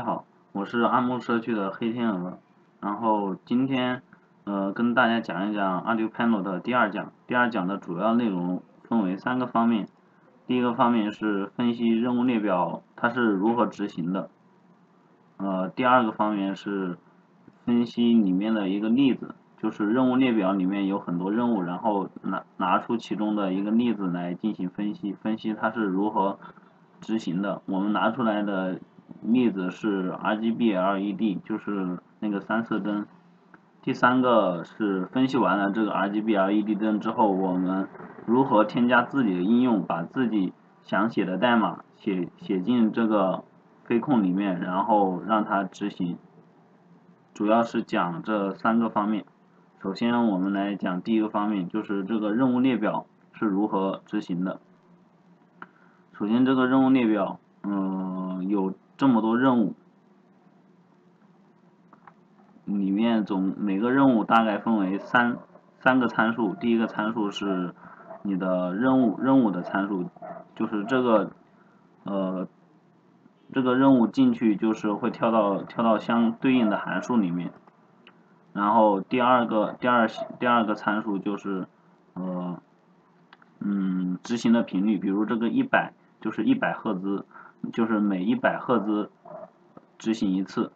家好，我是阿木社区的黑天鹅，然后今天呃跟大家讲一讲 ArduPanel 的第二讲，第二讲的主要内容分为三个方面，第一个方面是分析任务列表它是如何执行的，呃第二个方面是分析里面的一个例子，就是任务列表里面有很多任务，然后拿拿出其中的一个例子来进行分析，分析它是如何执行的，我们拿出来的。例子是 RGB LED，就是那个三色灯。第三个是分析完了这个 RGB LED 灯之后，我们如何添加自己的应用，把自己想写的代码写写进这个飞控里面，然后让它执行。主要是讲这三个方面。首先我们来讲第一个方面，就是这个任务列表是如何执行的。首先这个任务列表，嗯，有。这么多任务，里面总每个任务大概分为三三个参数。第一个参数是你的任务任务的参数，就是这个呃这个任务进去就是会跳到跳到相对应的函数里面。然后第二个第二第二个参数就是呃嗯执行的频率，比如这个一百就是一百赫兹。就是每一百赫兹执行一次，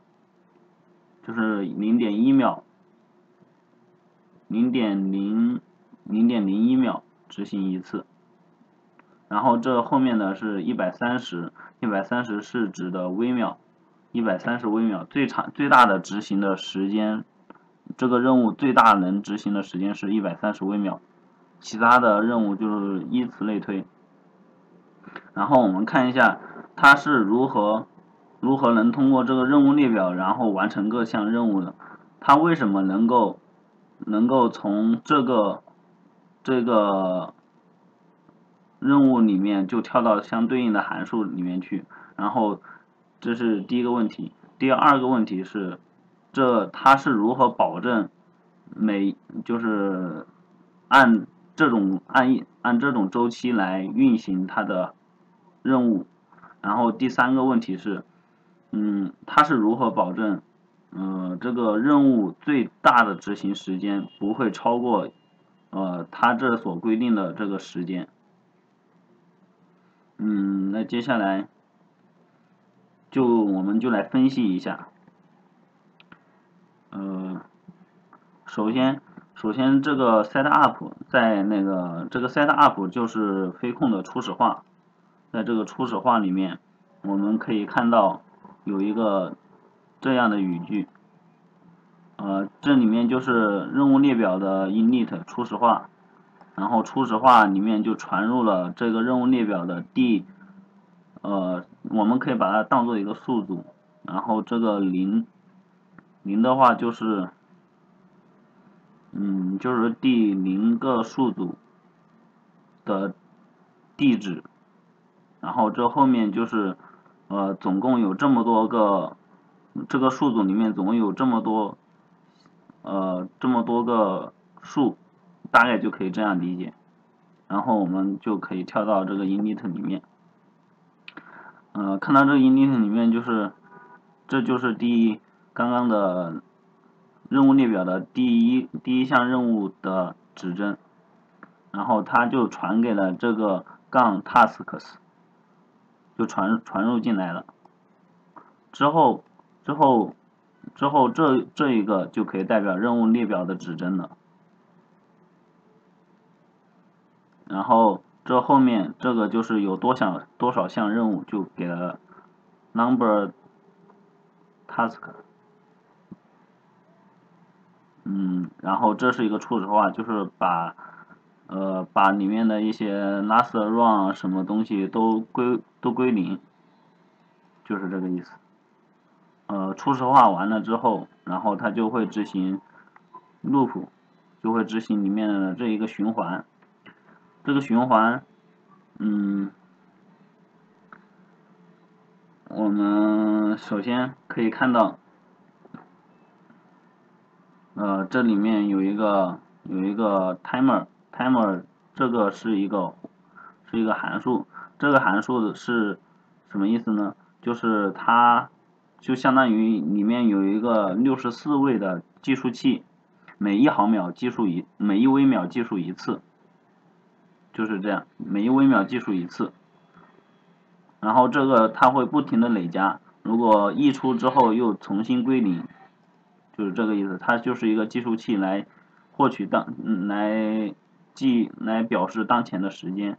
就是零点一秒，零点零零点零一秒执行一次。然后这后面的是一百三十，一百三十是指的微秒，一百三十微秒最长最大的执行的时间，这个任务最大能执行的时间是一百三十微秒，其他的任务就是依此类推。然后我们看一下。它是如何如何能通过这个任务列表，然后完成各项任务的？它为什么能够能够从这个这个任务里面就跳到相对应的函数里面去？然后这是第一个问题。第二个问题是，这它是如何保证每就是按这种按按这种周期来运行它的任务？然后第三个问题是，嗯，它是如何保证，嗯，这个任务最大的执行时间不会超过，呃，它这所规定的这个时间？嗯，那接下来，就我们就来分析一下，呃，首先，首先这个 set up 在那个这个 set up 就是飞控的初始化。在这个初始化里面，我们可以看到有一个这样的语句，呃，这里面就是任务列表的 init 初始化，然后初始化里面就传入了这个任务列表的 d，呃，我们可以把它当做一个数组，然后这个零零的话就是，嗯，就是第零个数组的地址。然后这后面就是，呃，总共有这么多个，这个数组里面总共有这么多，呃，这么多个数，大概就可以这样理解。然后我们就可以跳到这个 init 里面，呃，看到这个 init 里面就是，这就是第一刚刚的任务列表的第一第一项任务的指针，然后它就传给了这个杠 tasks。就传传入进来了，之后之后之后这这一个就可以代表任务列表的指针了，然后这后面这个就是有多项多少项任务就给了 number task，嗯，然后这是一个初始化，就是把。呃，把里面的一些 last run 什么东西都归都归零，就是这个意思。呃，初始化完了之后，然后它就会执行 loop，就会执行里面的这一个循环。这个循环，嗯，我们首先可以看到，呃，这里面有一个有一个 timer。timer 这个是一个是一个函数，这个函数是什么意思呢？就是它就相当于里面有一个六十四位的计数器，每一毫秒计数一，每一微秒计数一次，就是这样，每一微秒计数一次。然后这个它会不停的累加，如果溢出之后又重新归零，就是这个意思。它就是一个计数器来获取当来计来表示当前的时间。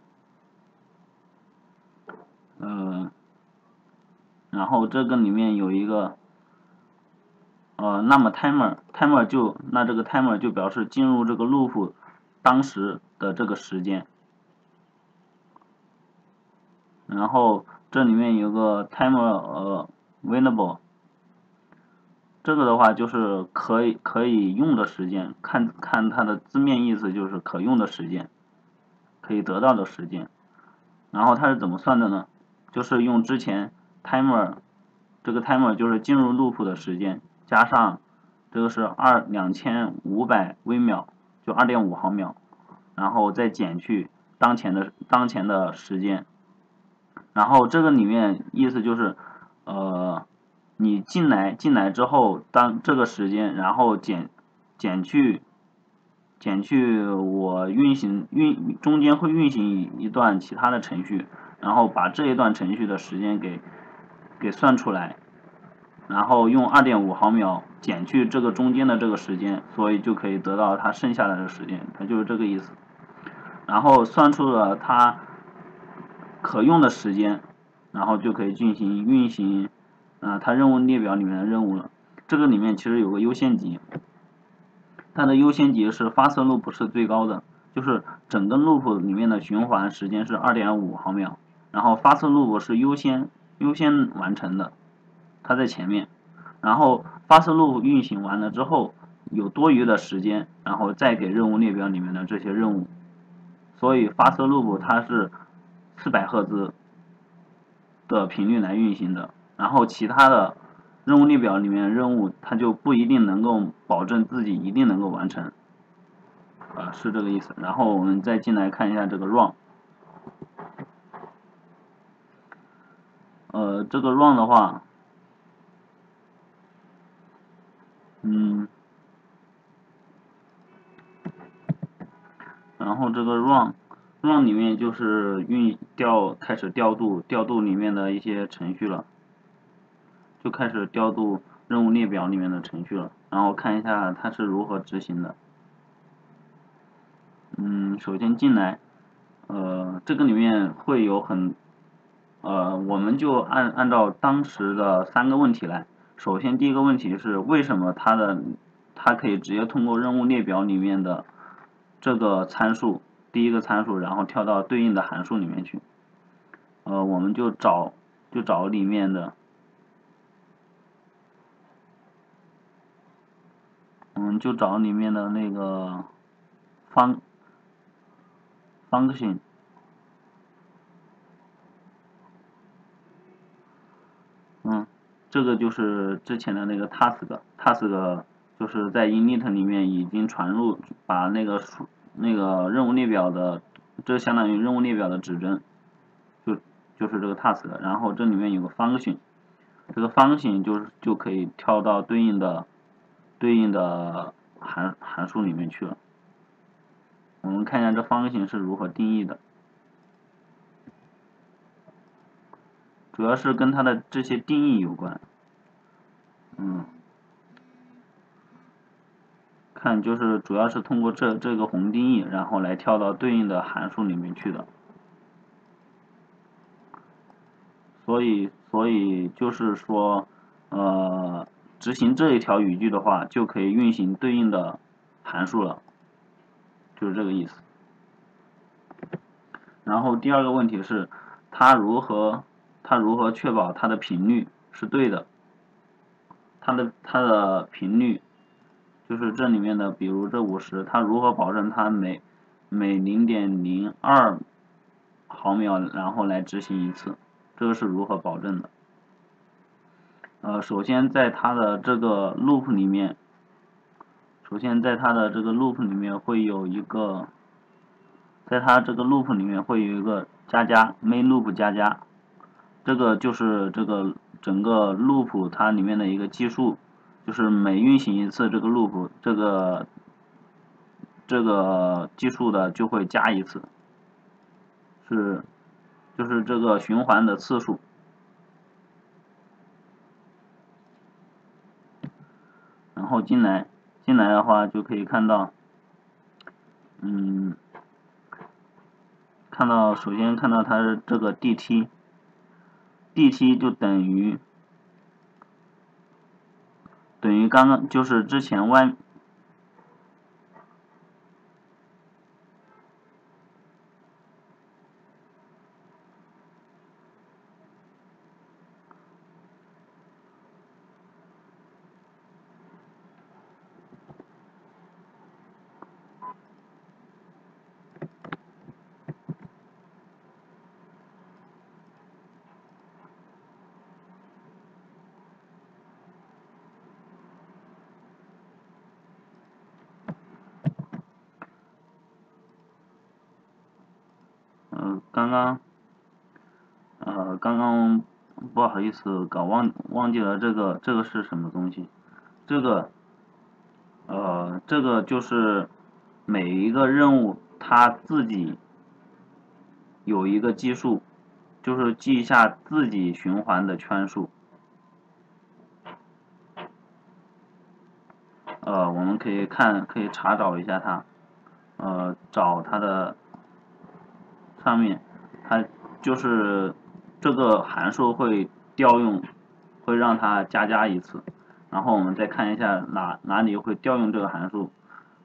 嗯，然后这个里面有一个，呃，那么 timer timer 就那这个 timer 就表示进入这个 loop 当时的这个时间。然后这里面有个 timer 呃 available，这个的话就是可以可以用的时间，看看它的字面意思就是可用的时间，可以得到的时间。然后它是怎么算的呢？就是用之前 timer 这个 timer 就是进入 loop 的时间，加上这个是二两千五百微秒，就二点五毫秒，然后再减去当前的当前的时间。然后这个里面意思就是，呃，你进来进来之后，当这个时间，然后减减去减去我运行运中间会运行一段其他的程序，然后把这一段程序的时间给给算出来，然后用二点五毫秒减去这个中间的这个时间，所以就可以得到它剩下来的时间，它就是这个意思。然后算出了它。可用的时间，然后就可以进行运行，啊，它任务列表里面的任务了。这个里面其实有个优先级，它的优先级是发色 loop 是最高的，就是整个 loop 里面的循环时间是二点五毫秒，然后发色 loop 是优先优先完成的，它在前面，然后发色 loop 运行完了之后，有多余的时间，然后再给任务列表里面的这些任务，所以发色 loop 它是。四百赫兹的频率来运行的，然后其他的任务列表里面任务它就不一定能够保证自己一定能够完成，啊是这个意思。然后我们再进来看一下这个 run，呃这个 run 的话，嗯，然后这个 run。run 里面就是运调开始调度调度里面的一些程序了，就开始调度任务列表里面的程序了，然后看一下它是如何执行的。嗯，首先进来，呃，这个里面会有很，呃，我们就按按照当时的三个问题来。首先第一个问题是为什么它的它可以直接通过任务列表里面的这个参数。第一个参数，然后跳到对应的函数里面去。呃，我们就找就找里面的，我们，就找里面的那个方 function，嗯，这个就是之前的那个 task，task 就是在 init 里面已经传入，把那个数。那个任务列表的，这相当于任务列表的指针，就就是这个 task，然后这里面有个 function，这个 function 就是就可以跳到对应的对应的函函数里面去了。我们看一下这 function 是如何定义的，主要是跟它的这些定义有关，嗯。看，就是主要是通过这这个宏定义，然后来跳到对应的函数里面去的。所以，所以就是说，呃，执行这一条语句的话，就可以运行对应的函数了，就是这个意思。然后第二个问题是，它如何，它如何确保它的频率是对的？它的它的频率。就是这里面的，比如这五十，它如何保证它每每零点零二毫秒，然后来执行一次，这个是如何保证的？呃，首先在它的这个 loop 里面，首先在它的这个 loop 里面会有一个，在它这个 loop 里面会有一个加加 main loop 加加，这个就是这个整个 loop 它里面的一个计数，就是每运行一次这个 loop，这个这个计数的就会加一次，是就是这个循环的次数。然后进来进来的话就可以看到，嗯，看到首先看到它是这个 dt。Dt 就等于等于刚刚就是之前外。刚刚，呃，刚刚不好意思，搞忘忘记了这个这个是什么东西？这个，呃，这个就是每一个任务它自己有一个计数，就是记一下自己循环的圈数。呃，我们可以看，可以查找一下它，呃，找它的。上面，它就是这个函数会调用，会让它加加一次，然后我们再看一下哪哪里会调用这个函数，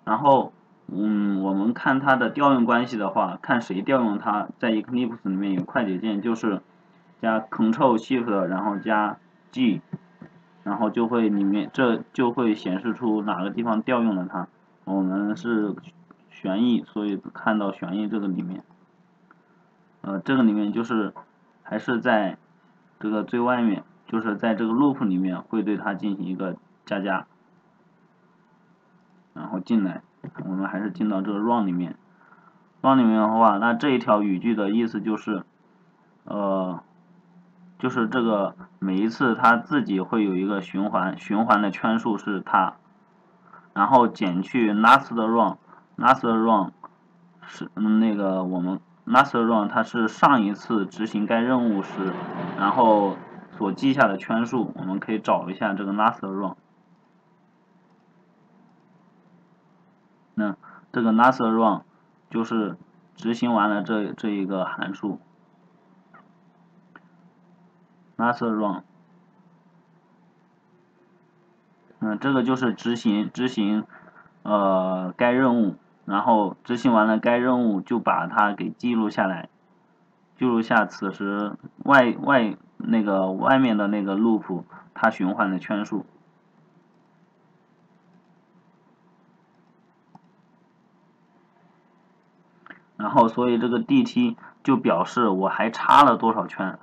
然后嗯，我们看它的调用关系的话，看谁调用它，在 Eclipse 里面有快捷键，就是加 Ctrl Shift 然后加 G，然后就会里面这就会显示出哪个地方调用了它，我们是旋翼，所以看到旋翼这个里面。呃，这个里面就是还是在这个最外面，就是在这个 loop 里面会对它进行一个加加，然后进来，我们还是进到这个 run 里面，run 里面的话，那这一条语句的意思就是，呃，就是这个每一次它自己会有一个循环，循环的圈数是它，然后减去 last run，last run 是那个我们。Last run 它是上一次执行该任务时，然后所记下的圈数，我们可以找一下这个 last run。那这个 last run 就是执行完了这这一个函数。last run，嗯，这个就是执行执行呃该任务。然后执行完了该任务，就把它给记录下来，记录下此时外外那个外面的那个 loop 它循环的圈数。然后所以这个 dt 就表示我还差了多少圈，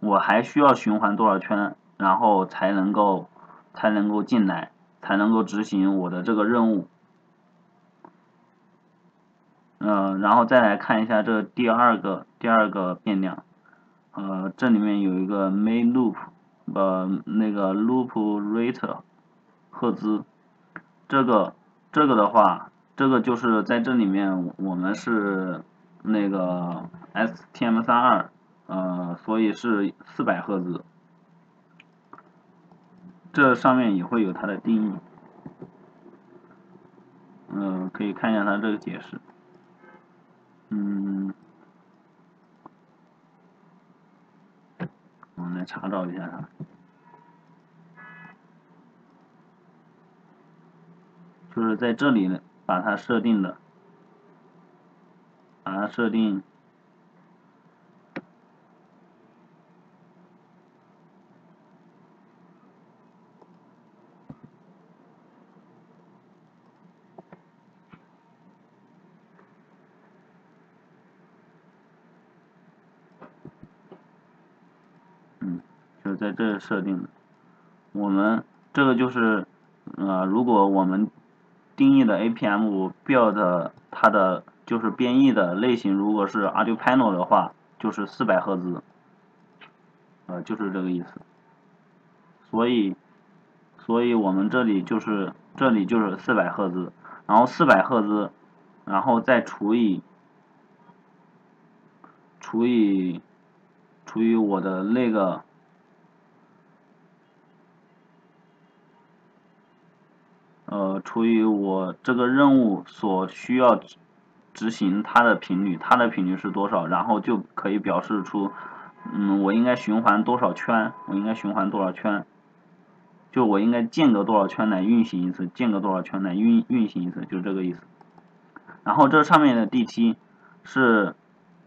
我还需要循环多少圈，然后才能够。才能够进来，才能够执行我的这个任务。嗯，然后再来看一下这第二个第二个变量，呃，这里面有一个 main loop，呃，那个 loop rate 赫兹，这个这个的话，这个就是在这里面我们是那个 STM 三二，呃，所以是四百赫兹。这上面也会有它的定义，嗯，可以看一下它这个解释，嗯，我们来查找一下它，就是在这里呢把它设定的，把它设定。在这是设定的，我们这个就是呃，如果我们定义的 APM build 它的就是编译的类型，如果是 Arduino 的话，就是四百赫兹，呃，就是这个意思。所以，所以我们这里就是这里就是四百赫兹，然后四百赫兹，然后再除以除以除以我的那个。呃，除以我这个任务所需要执行它的频率，它的频率是多少，然后就可以表示出，嗯，我应该循环多少圈，我应该循环多少圈，就我应该间隔多少圈来运行一次，间隔多少圈来运运行一次，就这个意思。然后这上面的 dt 是，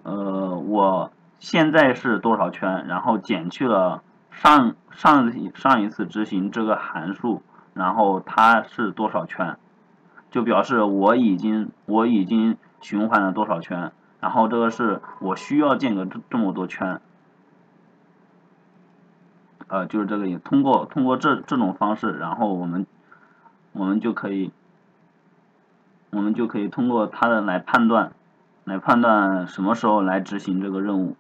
呃，我现在是多少圈，然后减去了上上上一次执行这个函数。然后它是多少圈，就表示我已经我已经循环了多少圈，然后这个是我需要间隔这这么多圈，呃，就是这个意思。通过通过这这种方式，然后我们我们就可以我们就可以通过它的来判断来判断什么时候来执行这个任务。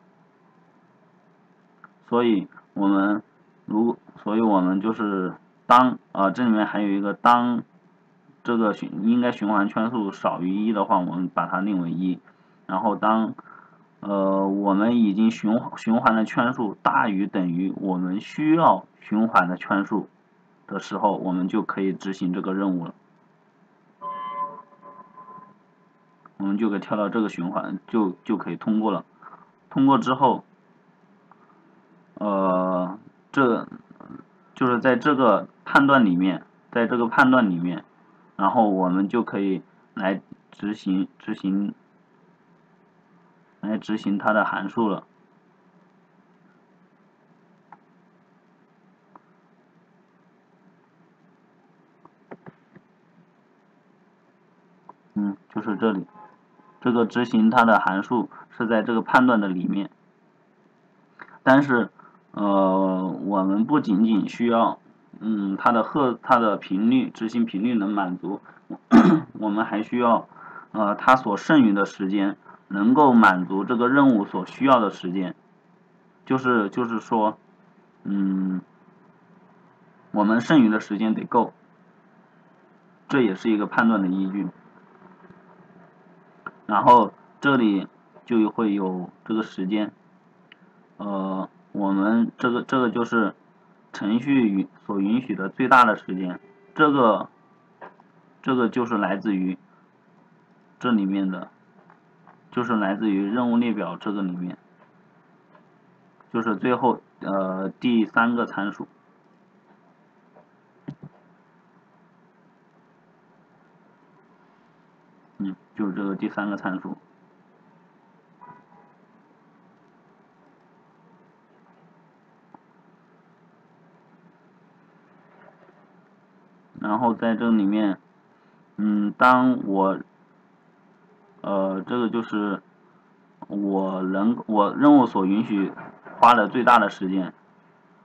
所以我们如所以我们就是。当啊，这里面还有一个当这个循应该循环圈数少于一的话，我们把它定为一。然后当呃我们已经循循环的圈数大于等于我们需要循环的圈数的时候，我们就可以执行这个任务了。我们就可以跳到这个循环，就就可以通过了。通过之后，呃，这。就是在这个判断里面，在这个判断里面，然后我们就可以来执行执行来执行它的函数了。嗯，就是这里，这个执行它的函数是在这个判断的里面，但是。呃，我们不仅仅需要，嗯，它的赫，它的频率，执行频率能满足，我们还需要，呃，它所剩余的时间能够满足这个任务所需要的时间，就是就是说，嗯，我们剩余的时间得够，这也是一个判断的依据。然后这里就会有这个时间，呃。我们这个这个就是程序允所允许的最大的时间，这个这个就是来自于这里面的，就是来自于任务列表这个里面，就是最后呃第三个参数，嗯，就是这个第三个参数。然后在这里面，嗯，当我，呃，这个就是我能我任务所允许花的最大的时间。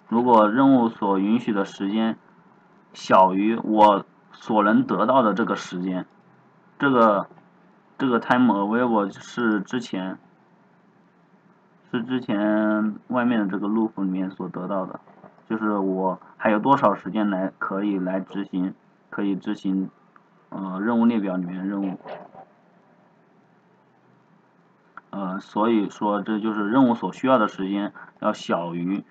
如果任务所允许的时间小于我所能得到的这个时间，这个这个 time available 是之前是之前外面的这个 loop 里面所得到的。就是我还有多少时间来可以来执行，可以执行，呃，任务列表里面任务，呃，所以说这就是任务所需要的时间要小于，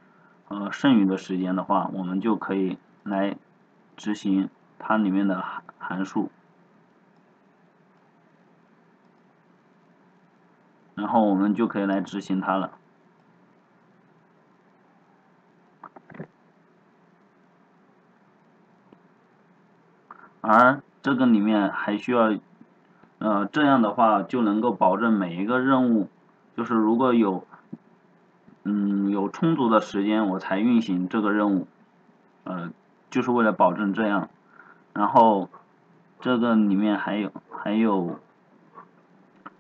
呃，剩余的时间的话，我们就可以来执行它里面的函函数，然后我们就可以来执行它了。而这个里面还需要，呃，这样的话就能够保证每一个任务，就是如果有，嗯，有充足的时间我才运行这个任务，呃，就是为了保证这样。然后这个里面还有还有，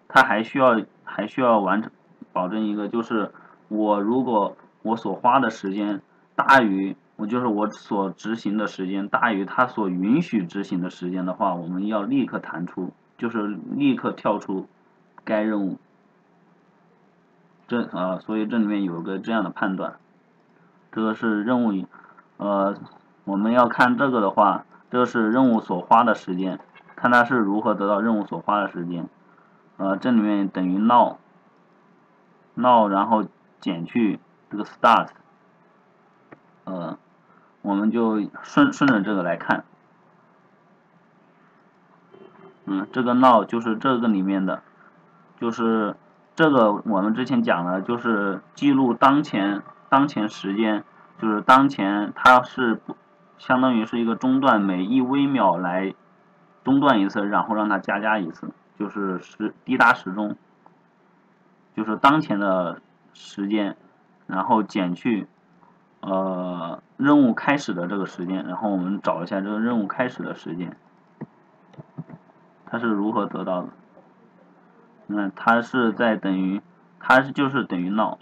它还需要还需要完成保证一个，就是我如果我所花的时间大于。我就是我所执行的时间大于它所允许执行的时间的话，我们要立刻弹出，就是立刻跳出该任务。这啊，所以这里面有个这样的判断，这个是任务，呃，我们要看这个的话，这个是任务所花的时间，看它是如何得到任务所花的时间，呃，这里面等于 now，now 然后减去这个 start，呃，我们就顺顺着这个来看，嗯，这个 now 就是这个里面的，就是。这个我们之前讲了，就是记录当前当前时间，就是当前它是相当于是一个中断，每一微秒来中断一次，然后让它加加一次，就是时滴答时钟，就是当前的时间，然后减去呃任务开始的这个时间，然后我们找一下这个任务开始的时间，它是如何得到的。那它是在等于，它是就是等于 now，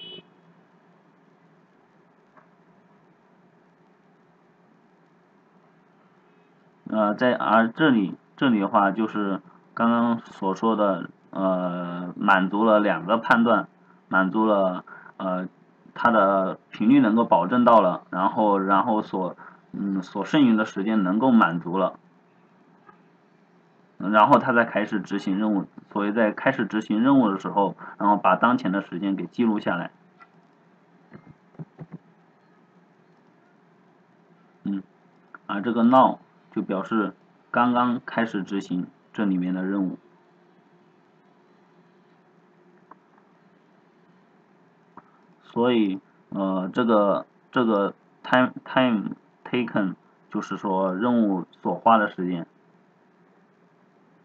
呃，在而这里这里的话就是刚刚所说的呃满足了两个判断，满足了呃它的频率能够保证到了，然后然后所嗯所剩余的时间能够满足了。然后他再开始执行任务，所以在开始执行任务的时候，然后把当前的时间给记录下来。嗯，而这个 now 就表示刚刚开始执行这里面的任务。所以呃，这个这个 time time taken 就是说任务所花的时间。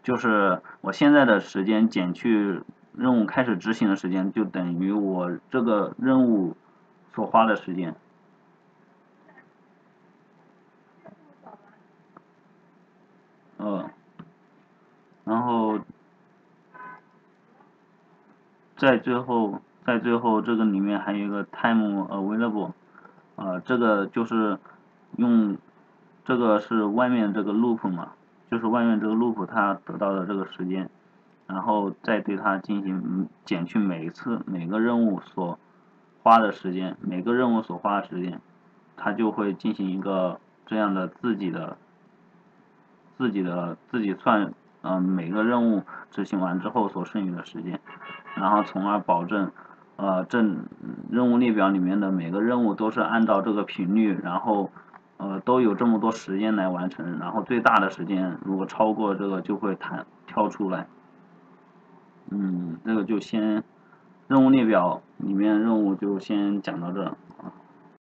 就是我现在的时间减去任务开始执行的时间，就等于我这个任务所花的时间。嗯，然后在最后，在最后这个里面还有一个 time available，啊，这个就是用这个是外面这个 loop 嘛。就是外面这个 loop 它得到的这个时间，然后再对它进行减去每一次每个任务所花的时间，每个任务所花的时间，它就会进行一个这样的自己的自己的自己算，嗯，每个任务执行完之后所剩余的时间，然后从而保证，呃，这任务列表里面的每个任务都是按照这个频率，然后。呃，都有这么多时间来完成，然后最大的时间如果超过这个就会弹跳出来。嗯，这个就先任务列表里面任务就先讲到这。